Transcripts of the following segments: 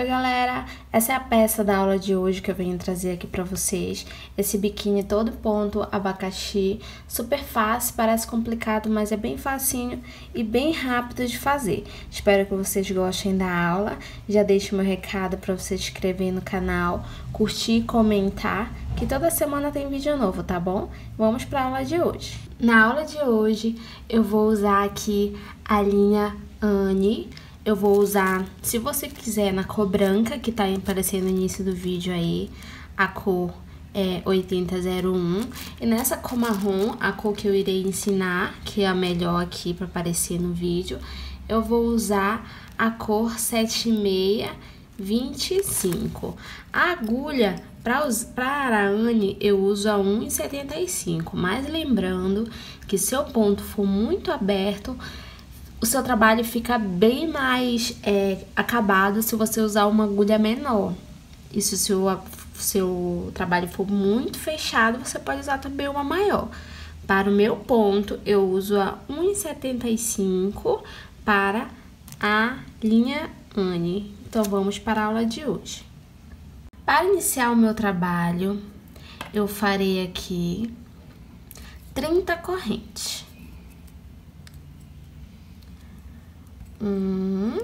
Oi galera, essa é a peça da aula de hoje que eu venho trazer aqui para vocês. Esse biquíni todo ponto, abacaxi, super fácil, parece complicado, mas é bem facinho e bem rápido de fazer. Espero que vocês gostem da aula. Já deixo meu recado para você se inscrever no canal, curtir comentar, que toda semana tem vídeo novo, tá bom? Vamos para a aula de hoje. Na aula de hoje eu vou usar aqui a linha Anne eu vou usar, se você quiser, na cor branca, que tá aparecendo no início do vídeo aí, a cor é 8001. E nessa cor marrom, a cor que eu irei ensinar, que é a melhor aqui para aparecer no vídeo, eu vou usar a cor 7625. A agulha para Araane eu uso a 1,75, mas lembrando que se o ponto for muito aberto, o seu trabalho fica bem mais é, acabado se você usar uma agulha menor. E se o seu, seu trabalho for muito fechado, você pode usar também uma maior. Para o meu ponto, eu uso a 1,75 para a linha Anne. Então, vamos para a aula de hoje. Para iniciar o meu trabalho, eu farei aqui 30 correntes. Um,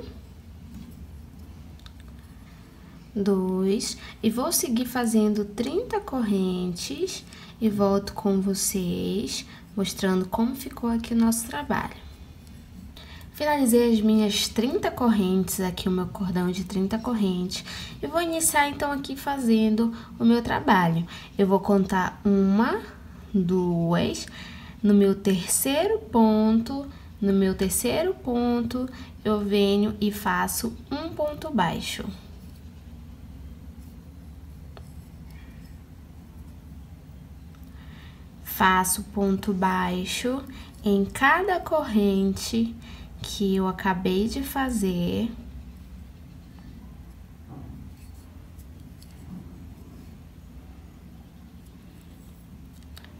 dois, e vou seguir fazendo 30 correntes e volto com vocês, mostrando como ficou aqui o nosso trabalho. Finalizei as minhas 30 correntes, aqui o meu cordão de 30 correntes, e vou iniciar então aqui fazendo o meu trabalho. Eu vou contar uma, duas, no meu terceiro ponto, no meu terceiro ponto, eu venho e faço um ponto baixo. Faço ponto baixo em cada corrente que eu acabei de fazer.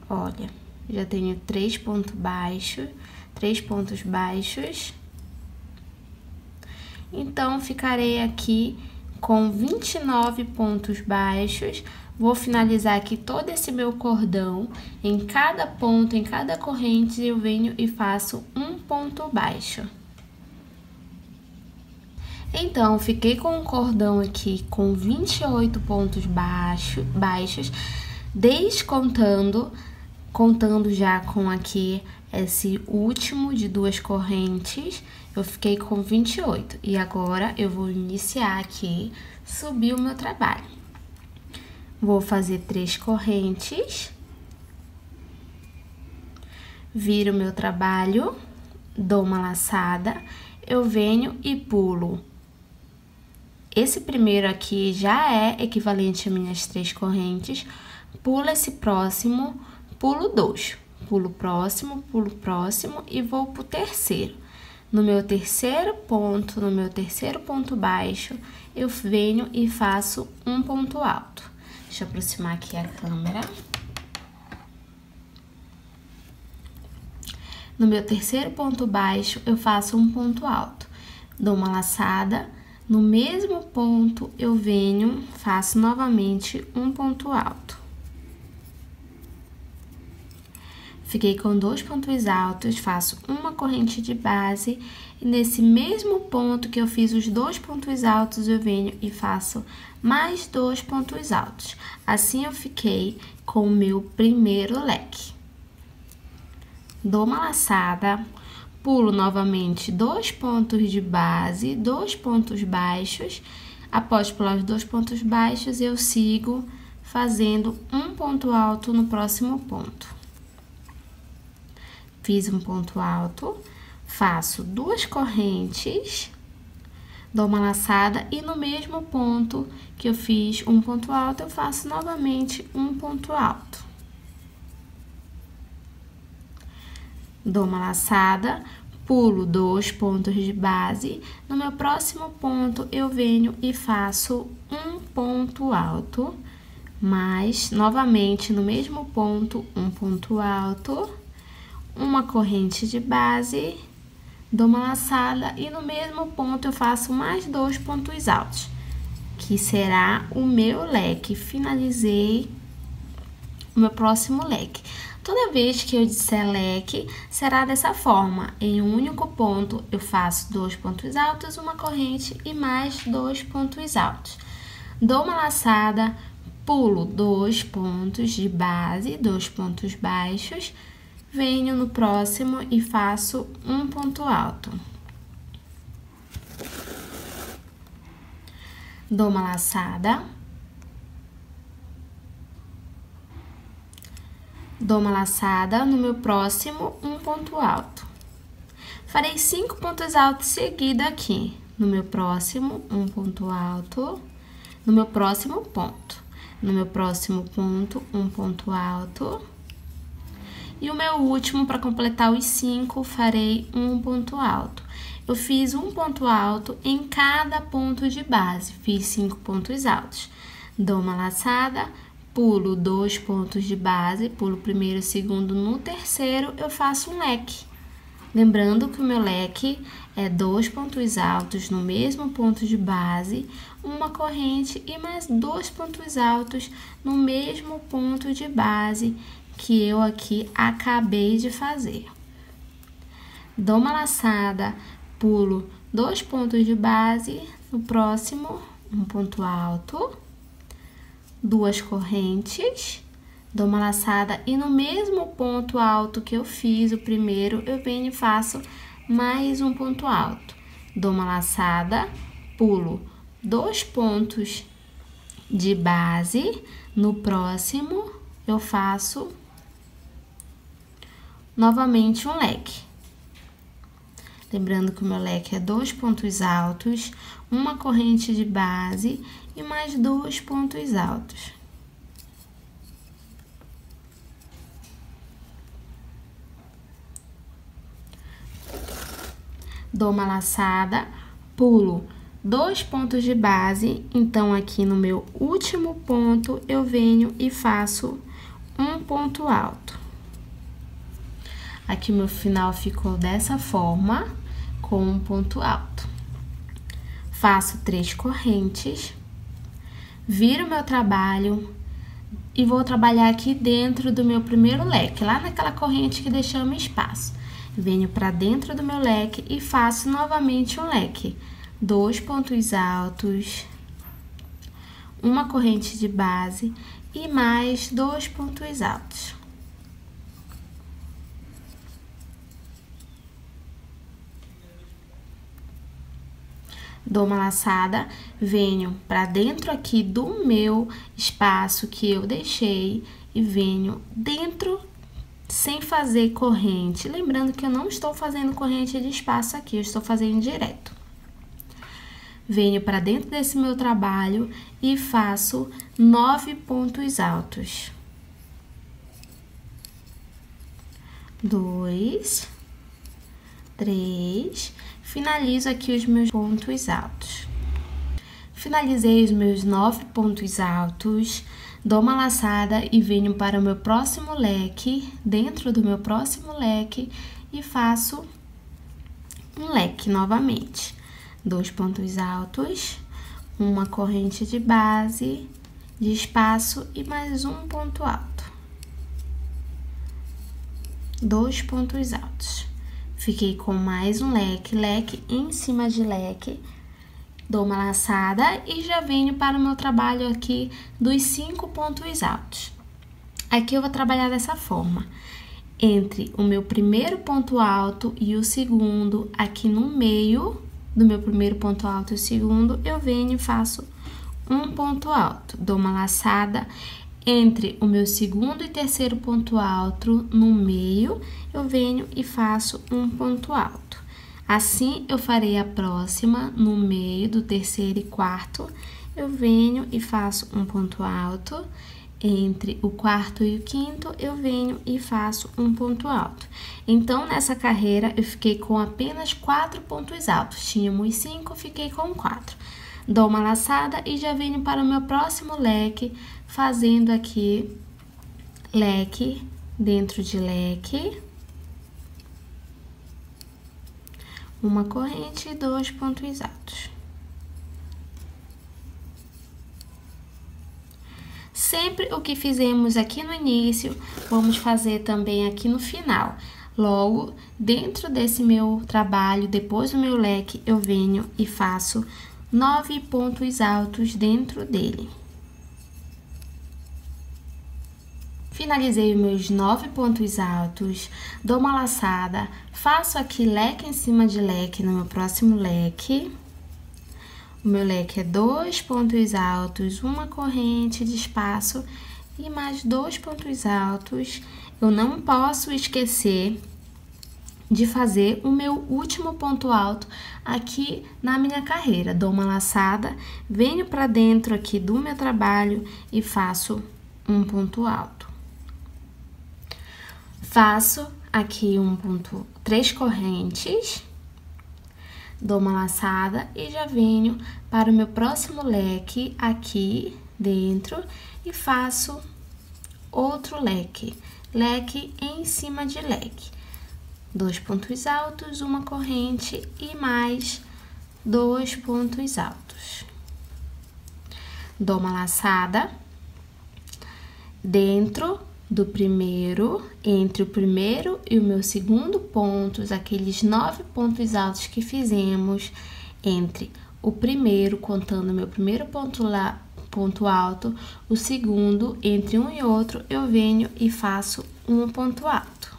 Olha, já tenho três pontos baixos três pontos baixos. Então, ficarei aqui com 29 pontos baixos. Vou finalizar aqui todo esse meu cordão. Em cada ponto, em cada corrente, eu venho e faço um ponto baixo. Então, fiquei com o cordão aqui com 28 pontos baixo, baixos, descontando, contando já com aqui esse último de duas correntes, eu fiquei com 28. E agora eu vou iniciar aqui, subir o meu trabalho. Vou fazer três correntes. Viro meu trabalho, dou uma laçada, eu venho e pulo. Esse primeiro aqui já é equivalente a minhas três correntes. Pulo esse próximo, pulo dois pulo próximo, pulo próximo e vou pro terceiro. No meu terceiro ponto, no meu terceiro ponto baixo, eu venho e faço um ponto alto. Deixa eu aproximar aqui a câmera. No meu terceiro ponto baixo, eu faço um ponto alto. Dou uma laçada, no mesmo ponto eu venho, faço novamente um ponto alto. Fiquei com dois pontos altos, faço uma corrente de base e nesse mesmo ponto que eu fiz os dois pontos altos, eu venho e faço mais dois pontos altos. Assim, eu fiquei com o meu primeiro leque. Dou uma laçada, pulo novamente dois pontos de base, dois pontos baixos. Após pular os dois pontos baixos, eu sigo fazendo um ponto alto no próximo ponto. Fiz um ponto alto, faço duas correntes, dou uma laçada e no mesmo ponto que eu fiz um ponto alto, eu faço novamente um ponto alto. Dou uma laçada, pulo dois pontos de base. No meu próximo ponto, eu venho e faço um ponto alto, mas novamente no mesmo ponto, um ponto alto uma corrente de base, dou uma laçada e no mesmo ponto eu faço mais dois pontos altos. que será o meu leque. Finalizei o meu próximo leque. Toda vez que eu disser leque, será dessa forma. Em um único ponto, eu faço dois pontos altos, uma corrente e mais dois pontos altos. Dou uma laçada, pulo dois pontos de base, dois pontos baixos, venho no próximo e faço um ponto alto. Dou uma laçada, Dou uma laçada no meu próximo um ponto alto. Farei cinco pontos altos seguidos aqui. No meu próximo, um ponto alto. No meu próximo ponto. No meu próximo ponto, um ponto alto. E o meu último, para completar os cinco, farei um ponto alto. Eu fiz um ponto alto em cada ponto de base. Fiz cinco pontos altos. Dou uma laçada, pulo dois pontos de base, pulo primeiro, segundo, no terceiro eu faço um leque. Lembrando que o meu leque é dois pontos altos no mesmo ponto de base, uma corrente e mais dois pontos altos no mesmo ponto de base que eu aqui acabei de fazer. Dou uma laçada, pulo dois pontos de base, no próximo um ponto alto duas correntes, dou uma laçada e no mesmo ponto alto que eu fiz o primeiro, eu venho e faço mais um ponto alto. Dou uma laçada, pulo dois pontos de base, no próximo eu faço novamente um leque. Lembrando que o meu leque é dois pontos altos, uma corrente de base e mais dois pontos altos. Dou uma laçada, pulo dois pontos de base, então aqui no meu último ponto eu venho e faço um ponto alto. Aqui meu final ficou dessa forma, com um ponto alto. Faço três correntes viro meu trabalho e vou trabalhar aqui dentro do meu primeiro leque, lá naquela corrente que deixamos espaço. Venho para dentro do meu leque e faço novamente um leque. Dois pontos altos, uma corrente de base e mais dois pontos altos. Dou uma laçada, venho para dentro aqui do meu espaço que eu deixei e venho dentro sem fazer corrente. Lembrando que eu não estou fazendo corrente de espaço aqui, eu estou fazendo direto. Venho para dentro desse meu trabalho e faço nove pontos altos. Dois, três, finalizo aqui os meus pontos altos. Finalizei os meus nove pontos altos, dou uma laçada e venho para o meu próximo leque, dentro do meu próximo leque, e faço um leque novamente. Dois pontos altos, uma corrente de base, de espaço e mais um ponto alto. Dois pontos altos. Fiquei com mais um leque, leque em cima de leque. Dou uma laçada e já venho para o meu trabalho aqui dos cinco pontos altos. Aqui eu vou trabalhar dessa forma. Entre o meu primeiro ponto alto e o segundo, aqui no meio do meu primeiro ponto alto e o segundo, eu venho e faço um ponto alto. Dou uma laçada entre o meu segundo e terceiro ponto alto no meio, eu venho e faço um ponto alto. Assim, eu farei a próxima no meio do terceiro e quarto, eu venho e faço um ponto alto. Entre o quarto e o quinto, eu venho e faço um ponto alto. Então, nessa carreira, eu fiquei com apenas quatro pontos altos. Tínhamos cinco, fiquei com quatro. Dou uma laçada e já venho para o meu próximo leque, fazendo aqui leque dentro de leque, uma corrente e dois pontos altos. Sempre o que fizemos aqui no início, vamos fazer também aqui no final. Logo, dentro desse meu trabalho, depois do meu leque, eu venho e faço nove pontos altos dentro dele. Finalizei meus nove pontos altos, dou uma laçada, faço aqui leque em cima de leque no meu próximo leque. O meu leque é dois pontos altos, uma corrente de espaço e mais dois pontos altos. Eu não posso esquecer de fazer o meu último ponto alto aqui na minha carreira. Dou uma laçada, venho para dentro aqui do meu trabalho e faço um ponto alto. Faço aqui um ponto, três correntes dou uma laçada e já venho para o meu próximo leque aqui dentro e faço outro leque, leque em cima de leque. Dois pontos altos, uma corrente e mais dois pontos altos. Dou uma laçada dentro do primeiro, entre o primeiro e o meu segundo pontos, aqueles nove pontos altos que fizemos entre o primeiro, contando meu primeiro ponto lá, ponto alto, o segundo, entre um e outro, eu venho e faço um ponto alto.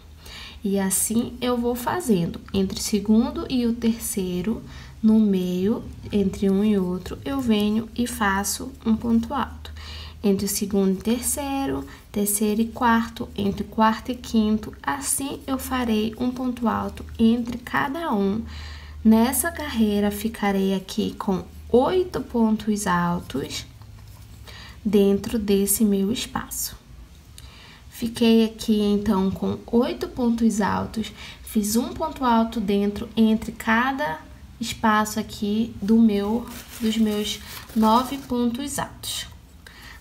E assim eu vou fazendo entre o segundo e o terceiro, no meio, entre um e outro, eu venho e faço um ponto alto entre o segundo e terceiro, terceiro e quarto, entre quarto e quinto. Assim eu farei um ponto alto entre cada um. Nessa carreira ficarei aqui com oito pontos altos dentro desse meu espaço. Fiquei aqui então com oito pontos altos, fiz um ponto alto dentro entre cada espaço aqui do meu dos meus nove pontos altos.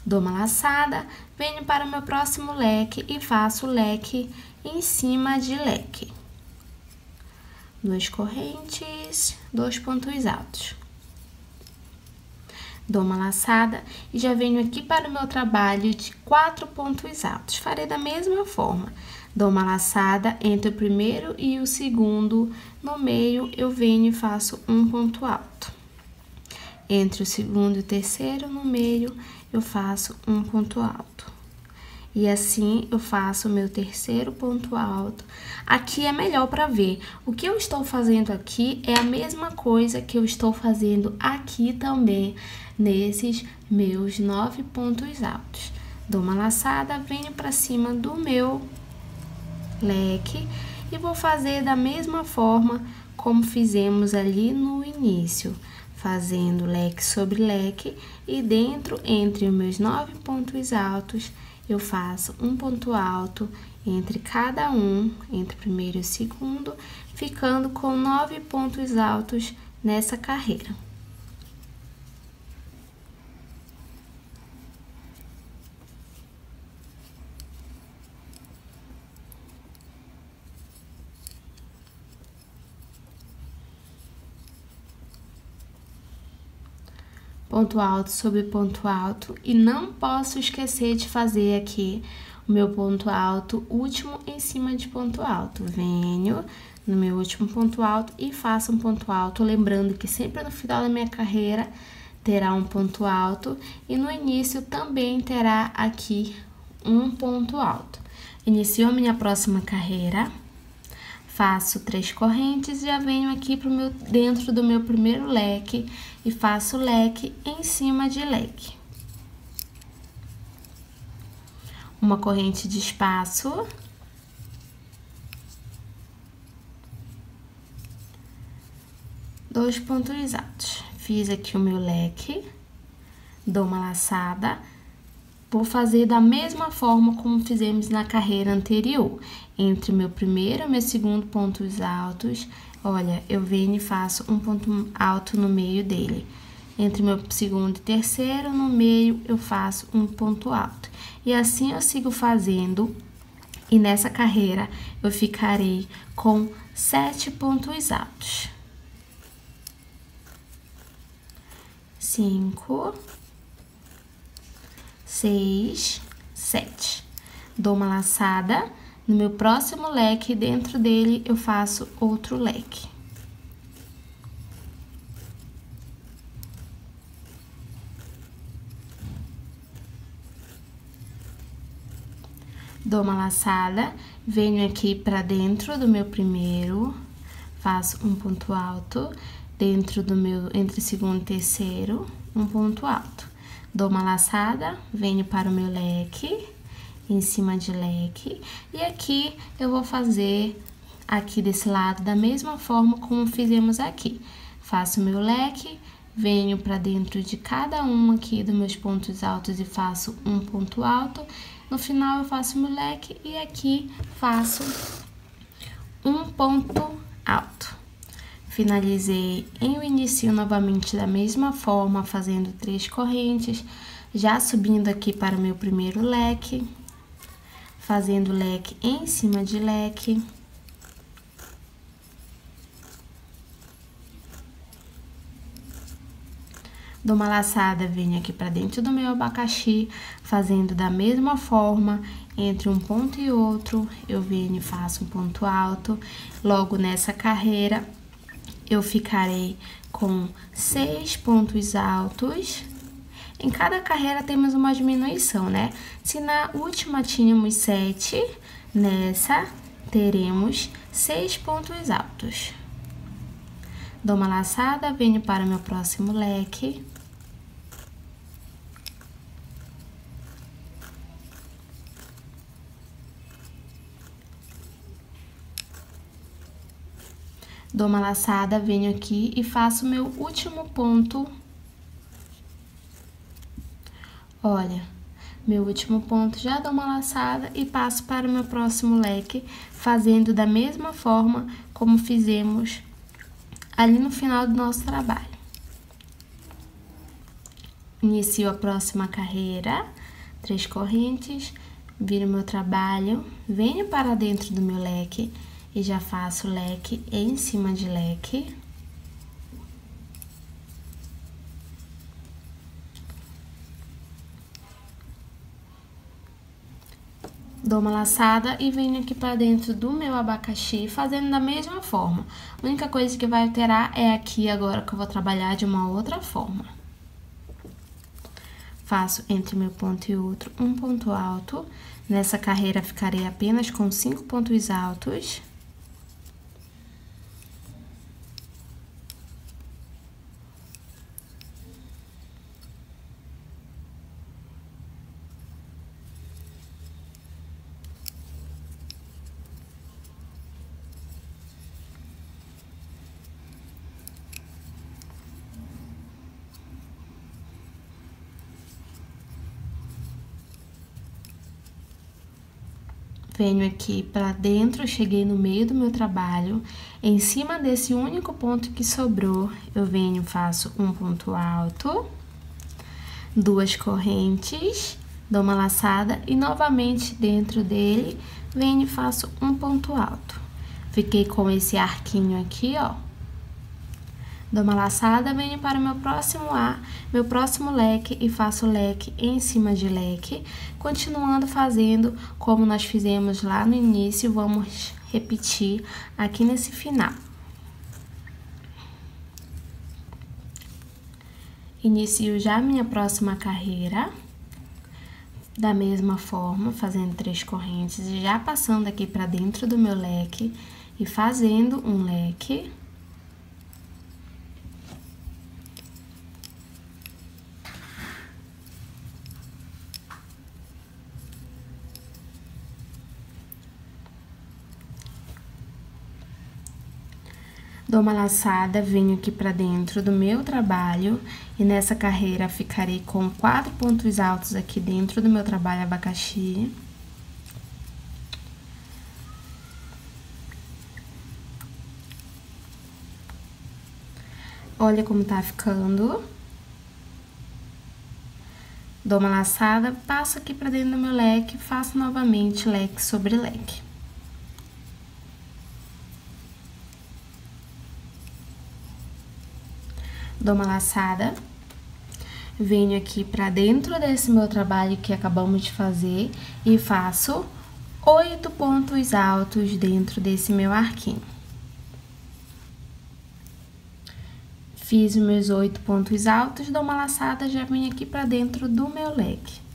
Dou uma laçada, venho para o meu próximo leque e faço leque em cima de leque. Duas correntes, dois pontos altos. Dou uma laçada e já venho aqui para o meu trabalho de quatro pontos altos. Farei da mesma forma. Dou uma laçada entre o primeiro e o segundo. No meio, eu venho e faço um ponto alto. Entre o segundo e o terceiro, no meio, eu faço um ponto alto. E assim eu faço o meu terceiro ponto alto. Aqui é melhor para ver. O que eu estou fazendo aqui é a mesma coisa que eu estou fazendo aqui também, nesses meus nove pontos altos. Dou uma laçada, venho para cima do meu leque e vou fazer da mesma forma como fizemos ali no início fazendo leque sobre leque e dentro entre os meus nove pontos altos eu faço um ponto alto entre cada um, entre o primeiro e o segundo, ficando com nove pontos altos nessa carreira. Ponto alto sobre ponto alto e não posso esquecer de fazer aqui o meu ponto alto último em cima de ponto alto. Venho no meu último ponto alto e faço um ponto alto, lembrando que sempre no final da minha carreira terá um ponto alto e no início também terá aqui um ponto alto. Inicio a minha próxima carreira, faço três correntes e já venho aqui pro meu, dentro do meu primeiro leque e faço leque em cima de leque. Uma corrente de espaço. Dois pontos altos. Fiz aqui o meu leque, dou uma laçada Vou fazer da mesma forma como fizemos na carreira anterior. Entre meu primeiro e meu segundo pontos altos, olha, eu venho e faço um ponto alto no meio dele. Entre meu segundo e terceiro, no meio, eu faço um ponto alto. E assim eu sigo fazendo. E nessa carreira, eu ficarei com sete pontos altos. Cinco seis, sete. Dou uma laçada no meu próximo leque, dentro dele eu faço outro leque. Dou uma laçada, venho aqui para dentro do meu primeiro, faço um ponto alto, dentro do meu, entre segundo e terceiro, um ponto alto. Dou uma laçada, venho para o meu leque, em cima de leque. E aqui eu vou fazer aqui desse lado da mesma forma como fizemos aqui. Faço meu leque, venho para dentro de cada um aqui dos meus pontos altos e faço um ponto alto. No final eu faço meu leque e aqui faço um ponto alto. Finalizei em o início novamente da mesma forma, fazendo três correntes, já subindo aqui para o meu primeiro leque fazendo leque em cima de leque. Dou uma laçada, venho aqui para dentro do meu abacaxi, fazendo da mesma forma, entre um ponto e outro, eu venho e faço um ponto alto. Logo nessa carreira, eu ficarei com seis pontos altos em cada carreira temos uma diminuição, né? Se na última tínhamos sete, nessa teremos seis pontos altos. Dou uma laçada, venho para o meu próximo leque. Dou uma laçada, venho aqui e faço meu último ponto Olha, meu último ponto, já dou uma laçada e passo para o meu próximo leque, fazendo da mesma forma como fizemos ali no final do nosso trabalho. Inicio a próxima carreira, três correntes, viro meu trabalho, venho para dentro do meu leque e já faço leque em cima de leque. dou uma laçada e venho aqui para dentro do meu abacaxi, fazendo da mesma forma. A única coisa que vai alterar é aqui agora que eu vou trabalhar de uma outra forma. Faço entre meu ponto e outro um ponto alto. Nessa carreira ficarei apenas com cinco pontos altos. Venho aqui para dentro, cheguei no meio do meu trabalho, em cima desse único ponto que sobrou, eu venho, faço um ponto alto, duas correntes, dou uma laçada e novamente dentro dele, venho e faço um ponto alto. Fiquei com esse arquinho aqui, ó, Dou uma laçada, venho para o meu próximo ar, meu próximo leque e faço leque em cima de leque, continuando fazendo como nós fizemos lá no início, vamos repetir aqui nesse final. Inicio já minha próxima carreira, da mesma forma, fazendo três correntes, já passando aqui para dentro do meu leque e fazendo um leque. Dou uma laçada, venho aqui para dentro do meu trabalho e nessa carreira ficarei com quatro pontos altos aqui dentro do meu trabalho abacaxi. Olha como tá ficando. Dou uma laçada, passo aqui para dentro do meu leque, faço novamente leque sobre leque. Dou uma laçada, venho aqui para dentro desse meu trabalho que acabamos de fazer e faço oito pontos altos dentro desse meu arquinho. Fiz os meus oito pontos altos, dou uma laçada, já venho aqui para dentro do meu leque.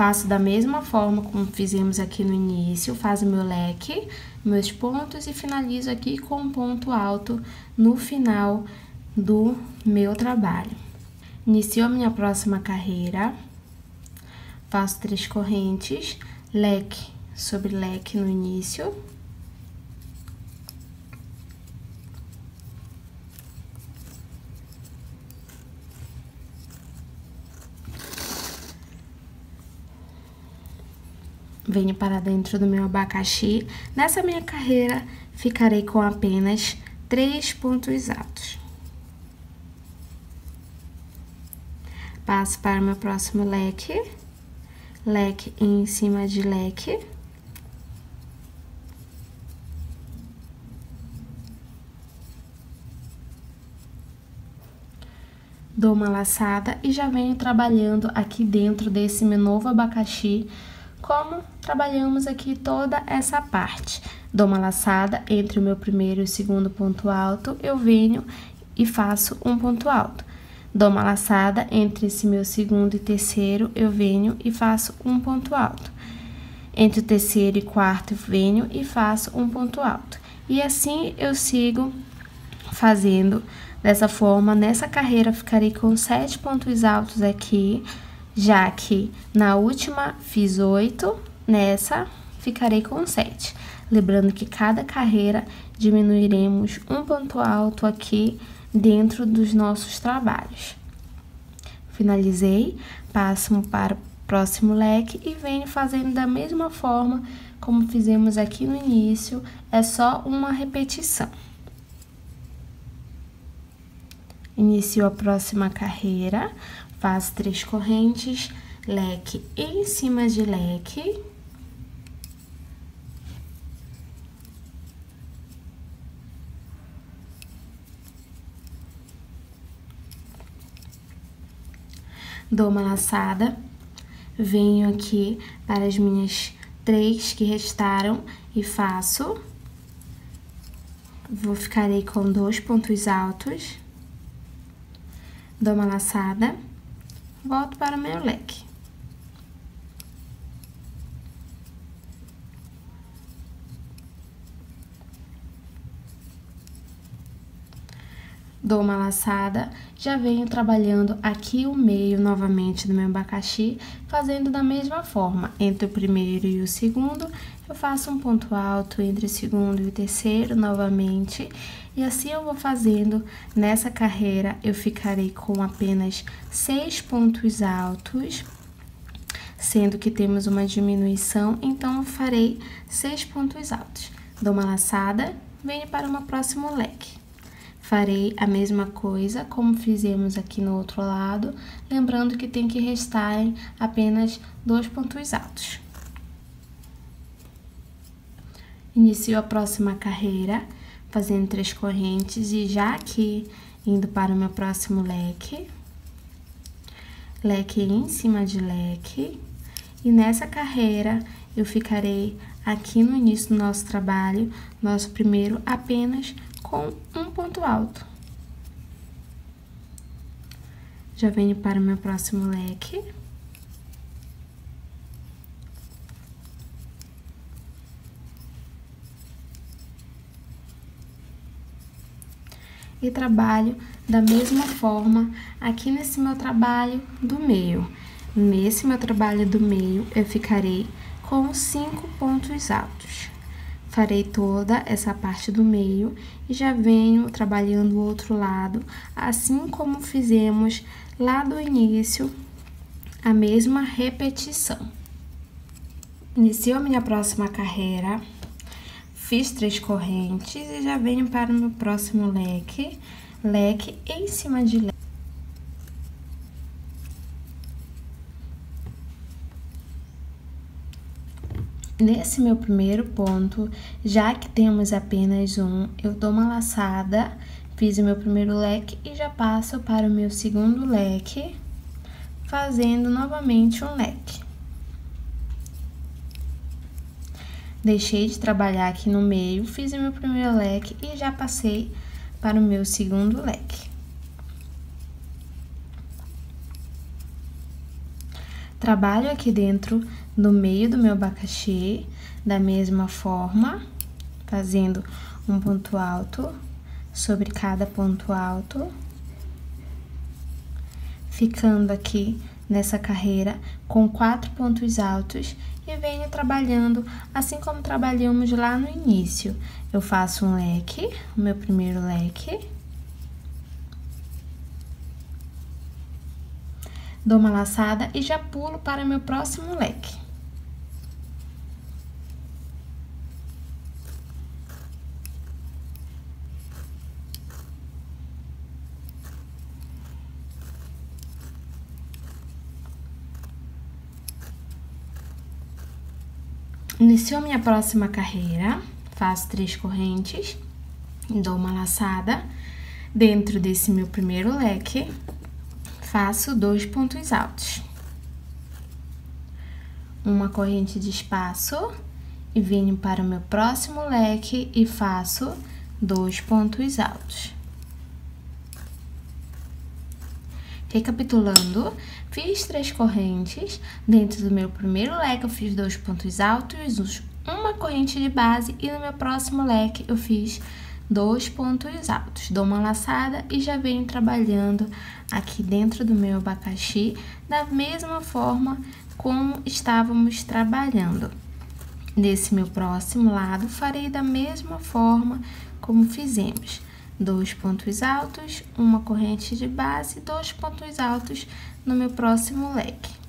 Faço da mesma forma como fizemos aqui no início, faço meu leque, meus pontos e finalizo aqui com um ponto alto no final do meu trabalho. Inicio a minha próxima carreira, faço três correntes, leque sobre leque no início. Venho para dentro do meu abacaxi. Nessa minha carreira, ficarei com apenas três pontos altos. Passo para o meu próximo leque, leque em cima de leque. Dou uma laçada e já venho trabalhando aqui dentro desse meu novo abacaxi como trabalhamos aqui toda essa parte. Dou uma laçada entre o meu primeiro e o segundo ponto alto, eu venho e faço um ponto alto. Dou uma laçada entre esse meu segundo e terceiro, eu venho e faço um ponto alto. Entre o terceiro e quarto, eu venho e faço um ponto alto. E assim eu sigo fazendo dessa forma. Nessa carreira, ficarei com sete pontos altos aqui já que na última fiz oito, nessa ficarei com sete. Lembrando que cada carreira diminuiremos um ponto alto aqui dentro dos nossos trabalhos. Finalizei, passo para o próximo leque e venho fazendo da mesma forma como fizemos aqui no início, é só uma repetição. Inicio a próxima carreira, Faço três correntes, leque em cima de leque. Dou uma laçada, venho aqui para as minhas três que restaram e faço. Vou ficarei com dois pontos altos. Dou uma laçada volto para o meu leque. Dou uma laçada, já venho trabalhando aqui o meio novamente do meu abacaxi, fazendo da mesma forma. Entre o primeiro e o segundo, eu faço um ponto alto entre o segundo e o terceiro novamente. E assim eu vou fazendo nessa carreira, eu ficarei com apenas seis pontos altos, sendo que temos uma diminuição, então farei seis pontos altos. Dou uma laçada, venho para o próximo leque. Farei a mesma coisa como fizemos aqui no outro lado, lembrando que tem que restarem apenas dois pontos altos. Inicio a próxima carreira, fazendo três correntes e já aqui indo para o meu próximo leque. Leque em cima de leque. E nessa carreira, eu ficarei aqui no início do nosso trabalho, nosso primeiro apenas com um ponto alto. Já venho para o meu próximo leque. E trabalho da mesma forma aqui nesse meu trabalho do meio. Nesse meu trabalho do meio, eu ficarei com cinco pontos altos. Farei toda essa parte do meio e já venho trabalhando o outro lado, assim como fizemos lá do início, a mesma repetição. Inicio minha próxima carreira, fiz três correntes e já venho para o meu próximo leque, leque em cima de leque. Nesse meu primeiro ponto, já que temos apenas um, eu dou uma laçada, fiz o meu primeiro leque e já passo para o meu segundo leque, fazendo novamente um leque. Deixei de trabalhar aqui no meio, fiz o meu primeiro leque e já passei para o meu segundo leque. Trabalho aqui dentro no meio do meu abacaxi, da mesma forma, fazendo um ponto alto sobre cada ponto alto, ficando aqui nessa carreira com quatro pontos altos e venho trabalhando assim como trabalhamos lá no início. Eu faço um leque, o meu primeiro leque, dou uma laçada e já pulo para meu próximo leque. Iniciou minha próxima carreira, faço três correntes, dou uma laçada dentro desse meu primeiro leque, faço dois pontos altos. Uma corrente de espaço e venho para o meu próximo leque e faço dois pontos altos. Recapitulando, fiz três correntes, dentro do meu primeiro leque eu fiz dois pontos altos, uma corrente de base e no meu próximo leque eu fiz dois pontos altos. Dou uma laçada e já venho trabalhando aqui dentro do meu abacaxi da mesma forma como estávamos trabalhando. Nesse meu próximo lado, farei da mesma forma como fizemos. Dois pontos altos, uma corrente de base, dois pontos altos no meu próximo leque.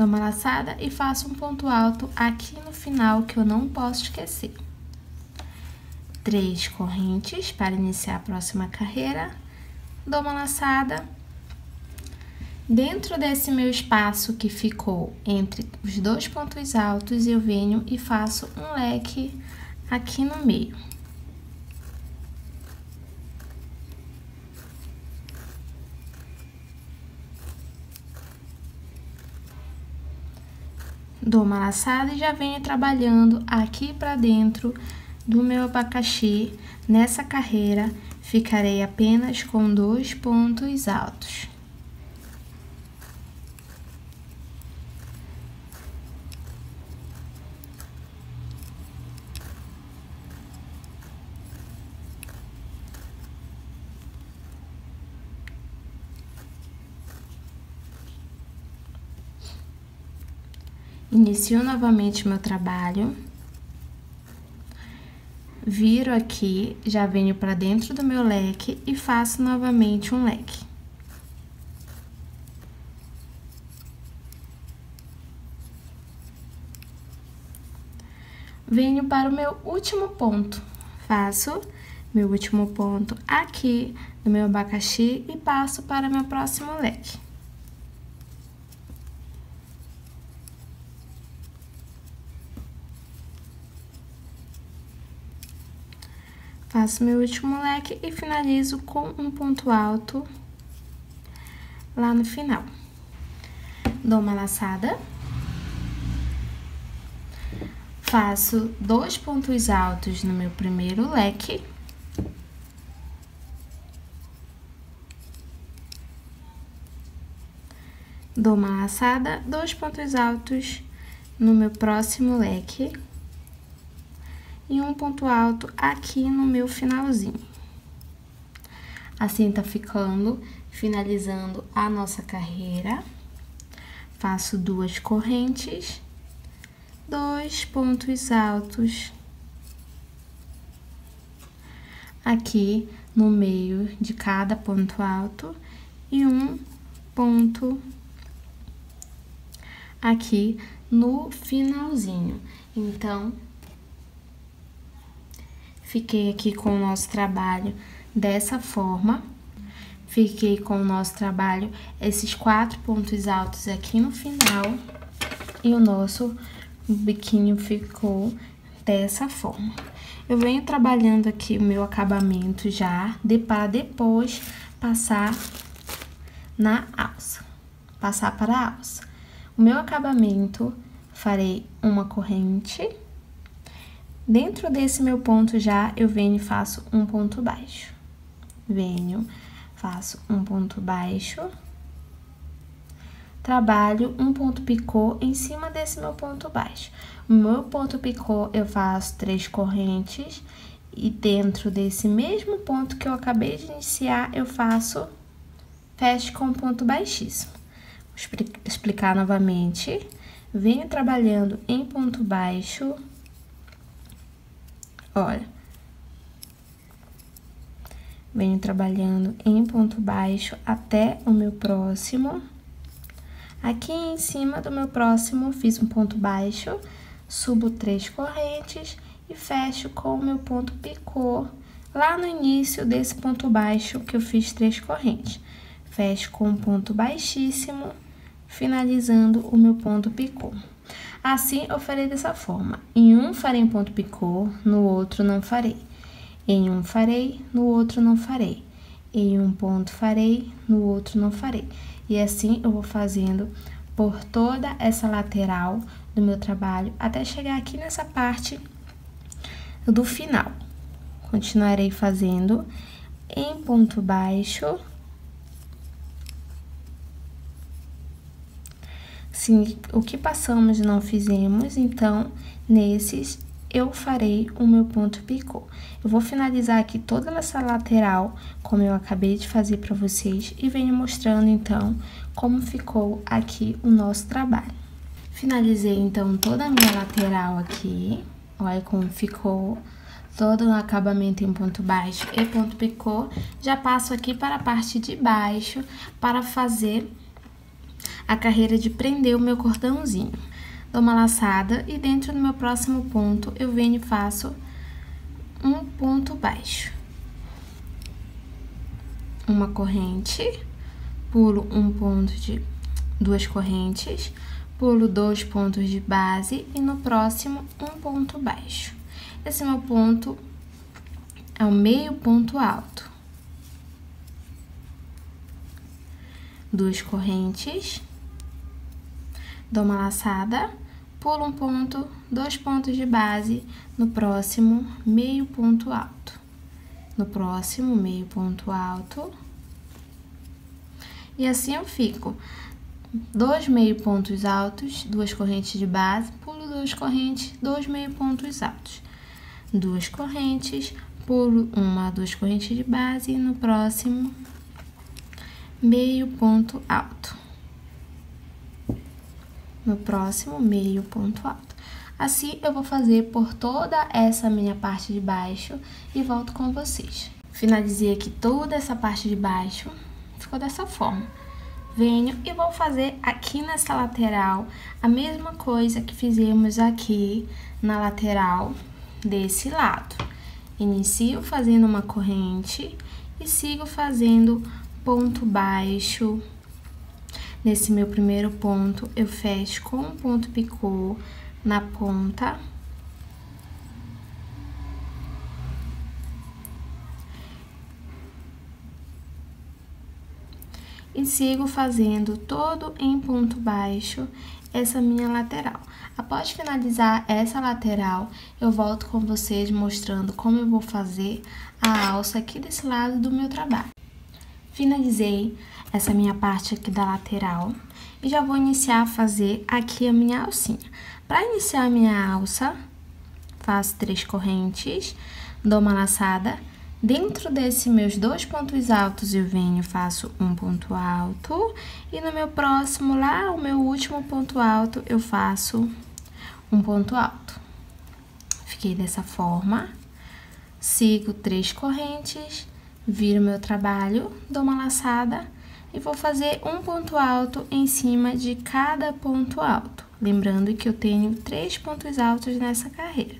dou uma laçada e faço um ponto alto aqui no final que eu não posso esquecer. Três correntes para iniciar a próxima carreira, dou uma laçada. Dentro desse meu espaço que ficou entre os dois pontos altos, eu venho e faço um leque aqui no meio. dou uma laçada e já venho trabalhando aqui para dentro do meu abacaxi. Nessa carreira, ficarei apenas com dois pontos altos. Inicio novamente meu trabalho. Viro aqui, já venho para dentro do meu leque e faço novamente um leque. Venho para o meu último ponto. Faço meu último ponto aqui no meu abacaxi e passo para meu próximo leque. Faço meu último leque e finalizo com um ponto alto lá no final. Dou uma laçada. Faço dois pontos altos no meu primeiro leque. Dou uma laçada, dois pontos altos no meu próximo leque e um ponto alto aqui no meu finalzinho. Assim tá ficando, finalizando a nossa carreira. Faço duas correntes, dois pontos altos aqui no meio de cada ponto alto e um ponto aqui no finalzinho. Então, Fiquei aqui com o nosso trabalho dessa forma. Fiquei com o nosso trabalho esses quatro pontos altos aqui no final. e o nosso biquinho ficou dessa forma. Eu venho trabalhando aqui o meu acabamento já, de, para depois passar na alça, passar para a alça. O meu acabamento, farei uma corrente. Dentro desse meu ponto já, eu venho e faço um ponto baixo. Venho, faço um ponto baixo. Trabalho um ponto picô em cima desse meu ponto baixo. O meu ponto picô, eu faço três correntes. E dentro desse mesmo ponto que eu acabei de iniciar, eu faço fecho com ponto baixíssimo explicar novamente. Venho trabalhando em ponto baixo. Olha. Venho trabalhando em ponto baixo até o meu próximo. Aqui em cima do meu próximo, fiz um ponto baixo, subo três correntes e fecho com o meu ponto picô lá no início desse ponto baixo que eu fiz três correntes. Fecho com um ponto baixíssimo finalizando o meu ponto picô. Assim, eu farei dessa forma. Em um farei ponto picô, no outro não farei. Em um farei, no outro não farei. Em um ponto farei, no outro não farei. E assim eu vou fazendo por toda essa lateral do meu trabalho até chegar aqui nessa parte do final. Continuarei fazendo em ponto baixo Se o que passamos não fizemos, então, nesses eu farei o meu ponto picô. Eu vou finalizar aqui toda essa lateral, como eu acabei de fazer para vocês, e venho mostrando, então, como ficou aqui o nosso trabalho. Finalizei, então, toda a minha lateral aqui, olha como ficou todo o acabamento em ponto baixo e ponto picô. Já passo aqui para a parte de baixo para fazer a carreira de prender o meu cordãozinho. Dou uma laçada e dentro do meu próximo ponto eu venho e faço um ponto baixo. Uma corrente, pulo um ponto de duas correntes, pulo dois pontos de base e no próximo um ponto baixo. Esse meu ponto é o meio ponto alto. Duas correntes, dou uma laçada, pulo um ponto, dois pontos de base, no próximo meio ponto alto. No próximo meio ponto alto. E assim eu fico. Dois meio pontos altos, duas correntes de base, pulo duas correntes, dois meio pontos altos. Duas correntes, pulo uma, duas correntes de base no próximo meio ponto alto no próximo meio ponto alto. Assim, eu vou fazer por toda essa minha parte de baixo e volto com vocês. Finalizei aqui toda essa parte de baixo, ficou dessa forma. Venho e vou fazer aqui nessa lateral a mesma coisa que fizemos aqui na lateral desse lado. Inicio fazendo uma corrente e sigo fazendo ponto baixo, Nesse meu primeiro ponto, eu fecho com um ponto picô na ponta. E sigo fazendo todo em ponto baixo essa minha lateral. Após finalizar essa lateral, eu volto com vocês mostrando como eu vou fazer a alça aqui desse lado do meu trabalho. Finalizei essa minha parte aqui da lateral e já vou iniciar a fazer aqui a minha alcinha. Para iniciar a minha alça, faço três correntes, dou uma laçada. Dentro desses meus dois pontos altos, eu venho, faço um ponto alto. E no meu próximo, lá, o meu último ponto alto, eu faço um ponto alto. Fiquei dessa forma. Sigo três correntes, viro meu trabalho, dou uma laçada e vou fazer um ponto alto em cima de cada ponto alto. Lembrando que eu tenho três pontos altos nessa carreira.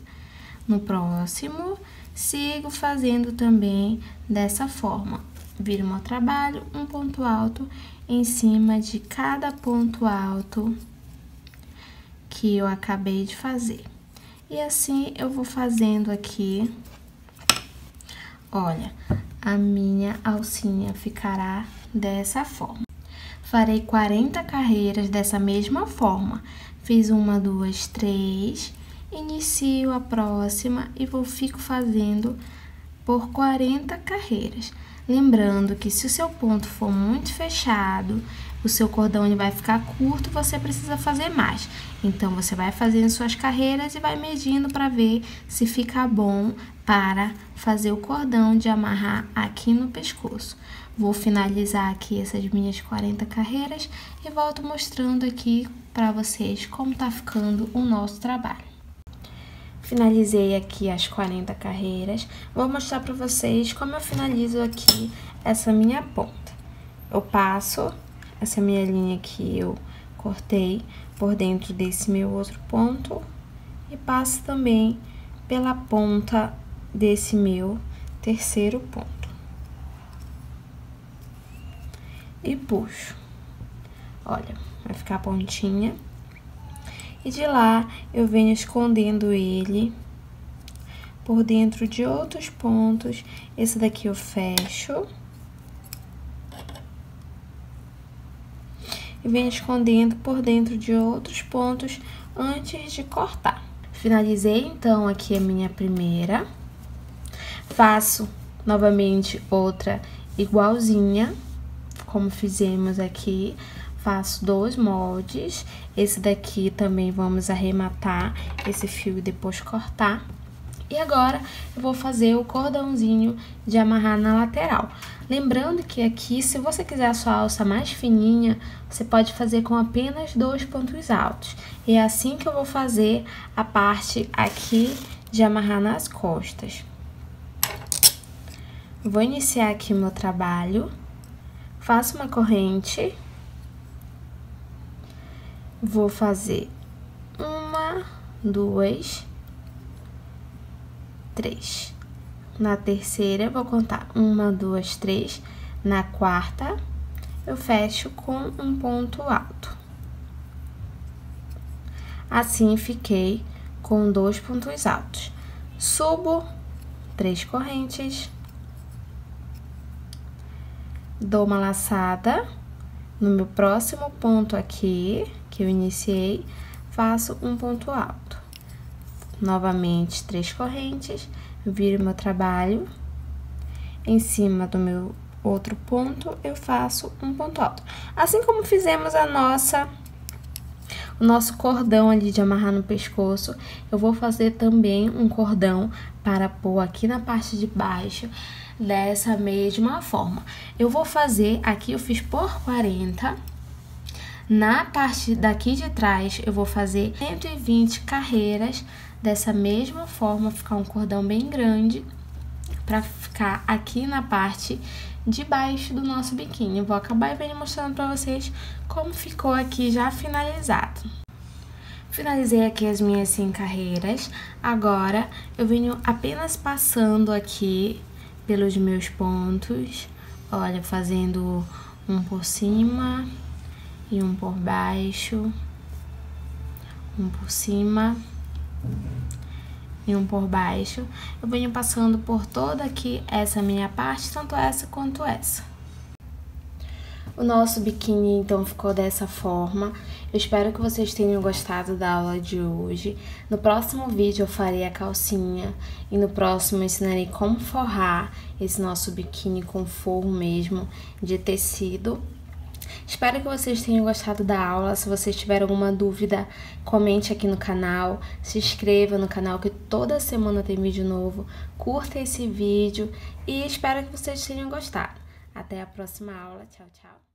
No próximo, sigo fazendo também dessa forma. Viro meu trabalho, um ponto alto em cima de cada ponto alto que eu acabei de fazer. E assim eu vou fazendo aqui. Olha, a minha alcinha ficará dessa forma. Farei 40 carreiras dessa mesma forma. Fiz uma, duas, três, inicio a próxima e vou fico fazendo por 40 carreiras. Lembrando que se o seu ponto for muito fechado, o seu cordão ele vai ficar curto, você precisa fazer mais. Então você vai fazendo suas carreiras e vai medindo para ver se fica bom para fazer o cordão de amarrar aqui no pescoço. Vou finalizar aqui essas minhas 40 carreiras e volto mostrando aqui para vocês como tá ficando o nosso trabalho. Finalizei aqui as 40 carreiras. Vou mostrar para vocês como eu finalizo aqui essa minha ponta. Eu passo essa minha linha que eu cortei por dentro desse meu outro ponto e passo também pela ponta desse meu terceiro ponto. E puxo. Olha, vai ficar a pontinha. E de lá eu venho escondendo ele por dentro de outros pontos. Esse daqui eu fecho. E venho escondendo por dentro de outros pontos antes de cortar. Finalizei então aqui a minha primeira. Faço novamente outra igualzinha, como fizemos aqui faço dois moldes. Esse daqui também vamos arrematar esse fio e depois cortar. E agora eu vou fazer o cordãozinho de amarrar na lateral. Lembrando que aqui, se você quiser a sua alça mais fininha, você pode fazer com apenas dois pontos altos. E é assim que eu vou fazer a parte aqui de amarrar nas costas. Vou iniciar aqui meu trabalho. Faço uma corrente vou fazer uma, duas, três. Na terceira, vou contar uma, duas, três. Na quarta, eu fecho com um ponto alto. Assim, fiquei com dois pontos altos. Subo três correntes, dou uma laçada no meu próximo ponto aqui, que eu iniciei, faço um ponto alto. Novamente, três correntes, viro meu trabalho. Em cima do meu outro ponto, eu faço um ponto alto. Assim como fizemos a nossa o nosso cordão ali de amarrar no pescoço, eu vou fazer também um cordão para pôr aqui na parte de baixo dessa mesma forma. Eu vou fazer, aqui eu fiz por 40, na parte daqui de trás, eu vou fazer 120 carreiras dessa mesma forma, ficar um cordão bem grande, para ficar aqui na parte de baixo do nosso biquíni. Eu vou acabar e mostrando para vocês como ficou aqui já finalizado. Finalizei aqui as minhas 100 carreiras, agora eu venho apenas passando aqui pelos meus pontos, olha, fazendo um por cima e um por baixo, um por cima e um por baixo. Eu venho passando por toda aqui essa minha parte, tanto essa quanto essa. O nosso biquíni então ficou dessa forma. Eu espero que vocês tenham gostado da aula de hoje. No próximo vídeo eu farei a calcinha e no próximo eu ensinarei como forrar esse nosso biquíni com forro mesmo de tecido. Espero que vocês tenham gostado da aula. Se vocês tiverem alguma dúvida, comente aqui no canal, se inscreva no canal que toda semana tem vídeo novo. Curta esse vídeo e espero que vocês tenham gostado. Até a próxima aula. Tchau, tchau.